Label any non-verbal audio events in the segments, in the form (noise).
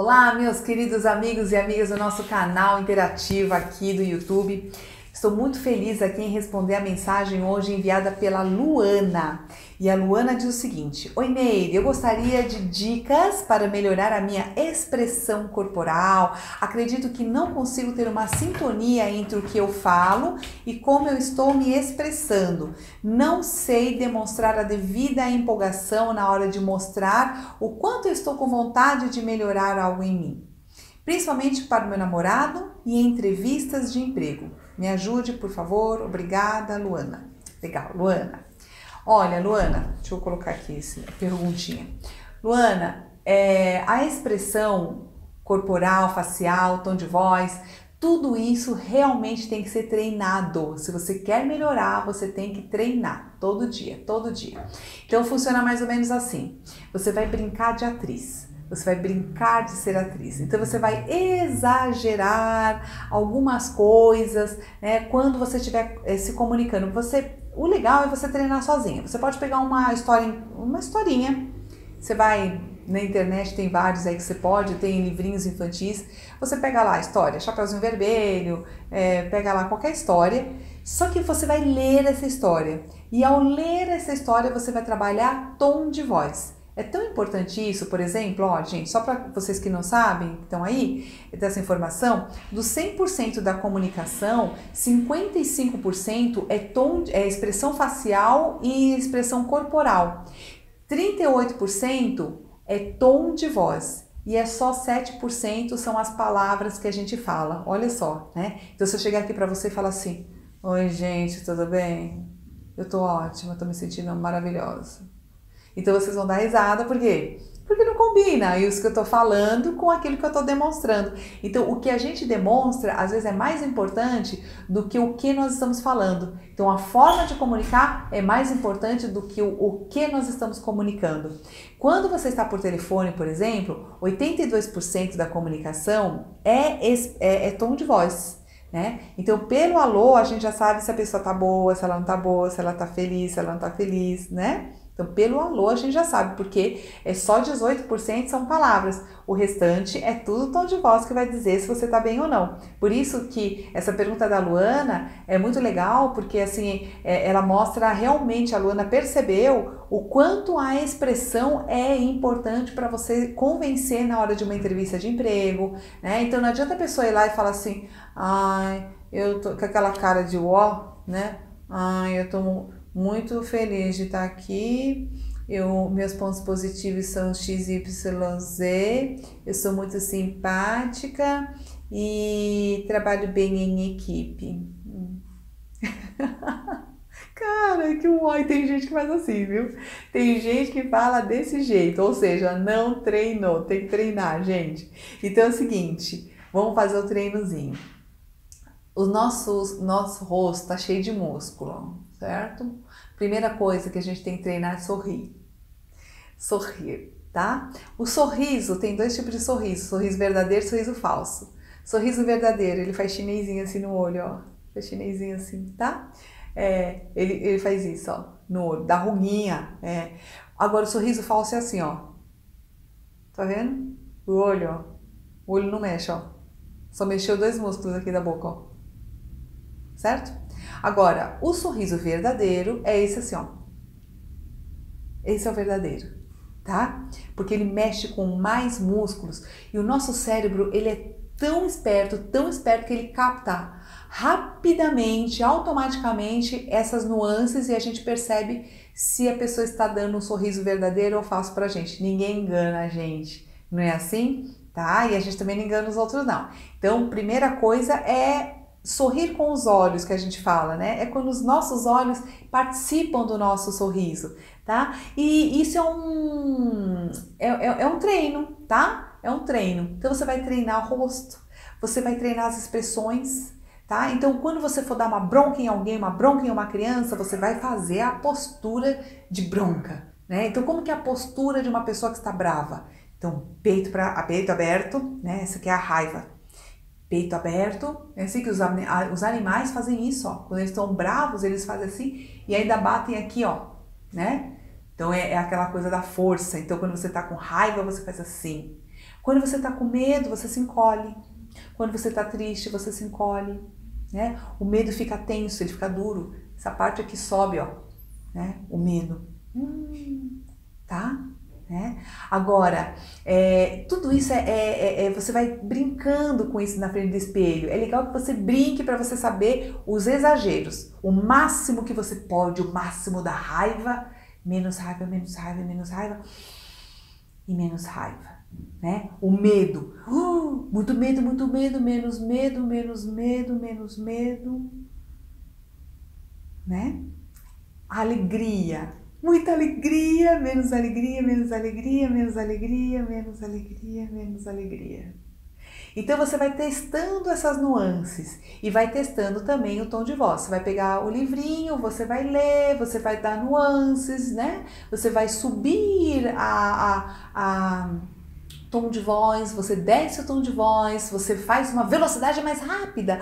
Olá, meus queridos amigos e amigas do nosso canal interativo aqui do YouTube. Estou muito feliz aqui em responder a mensagem hoje enviada pela Luana. E a Luana diz o seguinte: Oi, Neide, eu gostaria de dicas para melhorar a minha expressão corporal. Acredito que não consigo ter uma sintonia entre o que eu falo e como eu estou me expressando. Não sei demonstrar a devida empolgação na hora de mostrar o quanto eu estou com vontade de melhorar algo em mim principalmente para o meu namorado e entrevistas de emprego. Me ajude, por favor. Obrigada, Luana. Legal, Luana. Olha, Luana, deixa eu colocar aqui essa perguntinha. Luana, é, a expressão corporal, facial, tom de voz, tudo isso realmente tem que ser treinado. Se você quer melhorar, você tem que treinar todo dia, todo dia. Então funciona mais ou menos assim: você vai brincar de atriz. Você vai brincar de ser atriz. Então você vai exagerar algumas coisas, né? Quando você estiver é, se comunicando, você, o legal é você treinar sozinha. Você pode pegar uma história, uma historinha. Você vai na internet tem vários aí que você pode, tem livrinhos infantis. Você pega lá a história, Chapeuzinho Vermelho, é, pega lá qualquer história. Só que você vai ler essa história. E ao ler essa história, você vai trabalhar tom de voz. É tão importante isso, por exemplo, ó, gente, só para vocês que não sabem, que estão aí, dessa informação, do 100% da comunicação, 55% é tom, é expressão facial e expressão corporal. 38% é tom de voz e é só 7% são as palavras que a gente fala. Olha só, né? Então se eu chegar aqui para você e falar assim: "Oi, gente, tudo bem? Eu tô ótima, tô me sentindo maravilhosa." Então vocês vão dar risada, por quê? Porque não combina isso que eu tô falando com aquilo que eu tô demonstrando. Então, o que a gente demonstra, às vezes, é mais importante do que o que nós estamos falando. Então, a forma de comunicar é mais importante do que o, o que nós estamos comunicando. Quando você está por telefone, por exemplo, 82% da comunicação é, é, é tom de voz. Né? Então, pelo alô, a gente já sabe se a pessoa tá boa, se ela não tá boa, se ela tá feliz, se ela não tá feliz, né? Então, pelo alô, a gente já sabe, porque é só 18% são palavras. O restante é tudo tom de voz que vai dizer se você está bem ou não. Por isso que essa pergunta da Luana é muito legal, porque assim, é, ela mostra realmente, a Luana percebeu o quanto a expressão é importante para você convencer na hora de uma entrevista de emprego, né? Então não adianta a pessoa ir lá e falar assim, ai, eu tô com aquela cara de ó, né? Ai, eu tô muito feliz de estar aqui. Eu, meus pontos positivos são XYZ. Eu sou muito simpática e trabalho bem em equipe. (laughs) Cara, que uai, tem gente que faz assim, viu? Tem gente que fala desse jeito, ou seja, não treinou, tem que treinar, gente. Então é o seguinte, vamos fazer o treinozinho. O nosso, nosso rosto tá cheio de músculo, certo? Primeira coisa que a gente tem que treinar é sorrir. Sorrir, tá? O sorriso tem dois tipos de sorriso: sorriso verdadeiro e sorriso falso. Sorriso verdadeiro, ele faz chinesinho assim no olho, ó. Faz chinesinho assim, tá? É, ele, ele faz isso, ó, no olho, dá ruguinha. É. Agora, o sorriso falso é assim, ó. Tá vendo? O olho, ó. O olho não mexe, ó. Só mexeu dois músculos aqui da boca, ó. Certo? Agora, o sorriso verdadeiro é esse assim, ó. Esse é o verdadeiro, tá? Porque ele mexe com mais músculos e o nosso cérebro, ele é tão esperto, tão esperto que ele capta rapidamente, automaticamente essas nuances e a gente percebe se a pessoa está dando um sorriso verdadeiro ou falso pra gente. Ninguém engana a gente, não é assim? Tá? E a gente também não engana os outros não. Então, primeira coisa é sorrir com os olhos que a gente fala, né? É quando os nossos olhos participam do nosso sorriso, tá? E isso é um é, é, é um treino, tá? É um treino. Então você vai treinar o rosto, você vai treinar as expressões, tá? Então quando você for dar uma bronca em alguém, uma bronca em uma criança, você vai fazer a postura de bronca, né? Então como que é a postura de uma pessoa que está brava? Então peito para peito aberto, né? Essa aqui é a raiva peito aberto. É assim que os, os animais fazem isso, ó. Quando eles estão bravos, eles fazem assim e ainda batem aqui, ó, né? Então é, é aquela coisa da força. Então quando você tá com raiva, você faz assim. Quando você está com medo, você se encolhe. Quando você está triste, você se encolhe. Né? O medo fica tenso, ele fica duro. Essa parte aqui sobe, ó. Né? O medo. Hum, tá? Né? Agora, é, tudo isso é, é, é, é, você vai brincando com isso na frente do espelho. É legal que você brinque para você saber os exageros, o máximo que você pode, o máximo da raiva, menos raiva, menos raiva, menos raiva e menos raiva. Né? O medo, uh, muito medo, muito medo, menos medo, menos medo, menos medo, né? alegria, Muita alegria, menos alegria, menos alegria, menos alegria, menos alegria, menos alegria. Então você vai testando essas nuances e vai testando também o tom de voz. Você vai pegar o livrinho, você vai ler, você vai dar nuances, né? Você vai subir a, a, a tom de voz, você desce o tom de voz, você faz uma velocidade mais rápida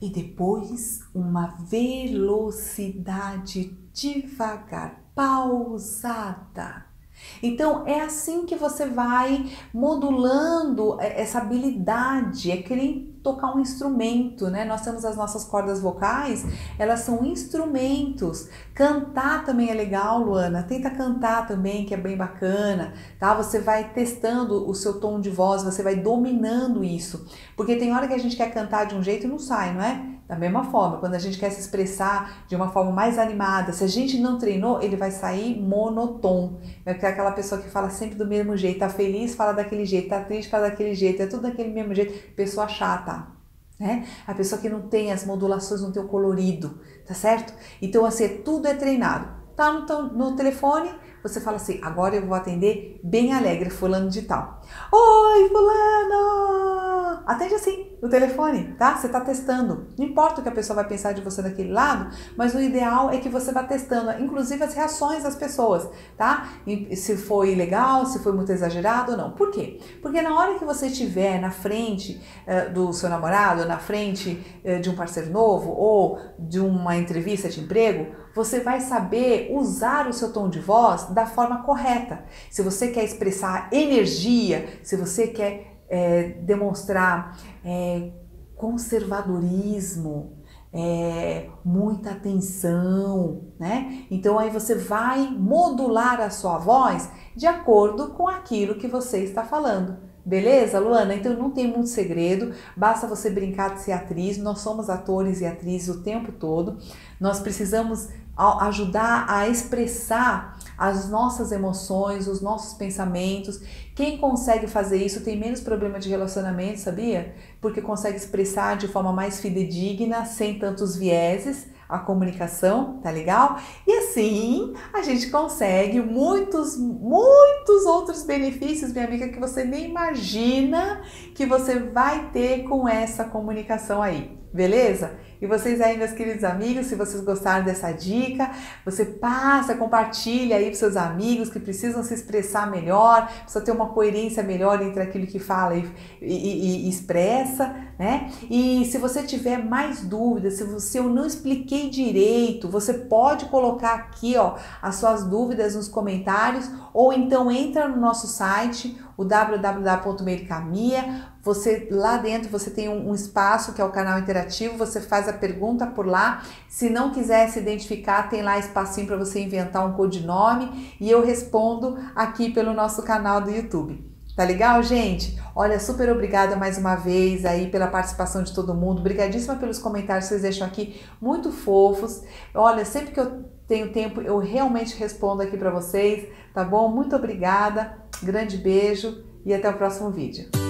e depois uma velocidade devagar pausada. Então é assim que você vai modulando essa habilidade, é nem tocar um instrumento, né? Nós temos as nossas cordas vocais, elas são instrumentos. Cantar também é legal, Luana. Tenta cantar também, que é bem bacana, tá? Você vai testando o seu tom de voz, você vai dominando isso. Porque tem hora que a gente quer cantar de um jeito e não sai, não é? Da mesma forma, quando a gente quer se expressar de uma forma mais animada, se a gente não treinou, ele vai sair monotom. É aquela pessoa que fala sempre do mesmo jeito, tá feliz, fala daquele jeito, tá triste, fala daquele jeito, é tudo daquele mesmo jeito. Pessoa chata, né? A pessoa que não tem as modulações, não tem o colorido, tá certo? Então, assim, tudo é treinado. Tá no, no telefone, você fala assim, agora eu vou atender bem alegre, fulano de tal. Oi, fulano! Atende assim, no telefone, tá? Você tá testando. Não importa o que a pessoa vai pensar de você daquele lado, mas o ideal é que você vá testando, inclusive as reações das pessoas, tá? E se foi legal, se foi muito exagerado ou não. Por quê? Porque na hora que você estiver na frente uh, do seu namorado, na frente uh, de um parceiro novo ou de uma entrevista de emprego, você vai saber usar o seu tom de voz da forma correta. Se você quer expressar energia, se você quer é, demonstrar é, conservadorismo, é, muita atenção, né? Então aí você vai modular a sua voz de acordo com aquilo que você está falando. Beleza, Luana? Então não tem muito segredo, basta você brincar de ser atriz. Nós somos atores e atrizes o tempo todo. Nós precisamos ajudar a expressar as nossas emoções, os nossos pensamentos. Quem consegue fazer isso tem menos problema de relacionamento, sabia? Porque consegue expressar de forma mais fidedigna, sem tantos vieses, a comunicação, tá legal? E assim a gente consegue muitos, muitos outros benefícios, minha amiga, que você nem imagina que você vai ter com essa comunicação aí, beleza? E vocês aí, meus queridos amigos, se vocês gostaram dessa dica, você passa, compartilha aí para seus amigos que precisam se expressar melhor, precisa ter uma coerência melhor entre aquilo que fala e, e, e expressa, né? E se você tiver mais dúvidas, se, você, eu não expliquei direito, você pode colocar aqui, ó, as suas dúvidas nos comentários ou então entra no nosso site o www.mericamia. Você lá dentro você tem um, um, espaço que é o canal interativo, você a pergunta por lá. Se não quiser se identificar, tem lá espacinho para você inventar um codinome e eu respondo aqui pelo nosso canal do YouTube. Tá legal, gente? Olha, super obrigada mais uma vez aí pela participação de todo mundo. Obrigadíssima pelos comentários que vocês deixam aqui, muito fofos. Olha, sempre que eu tenho tempo, eu realmente respondo aqui para vocês, tá bom? Muito obrigada. Grande beijo e até o próximo vídeo.